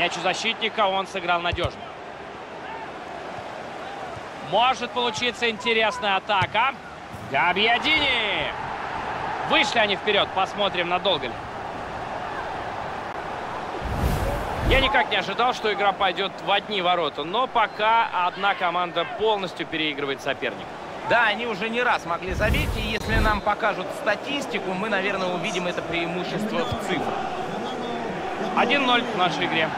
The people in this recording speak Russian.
Мяч у защитника, он сыграл надежно. Может получиться интересная атака. Габьядини! Вышли они вперед. Посмотрим, надолго ли. Я никак не ожидал, что игра пойдет в одни ворота, но пока одна команда полностью переигрывает соперника. Да, они уже не раз могли забить, и если нам покажут статистику, мы, наверное, увидим это преимущество в цифрах. 1-0 в нашей игре.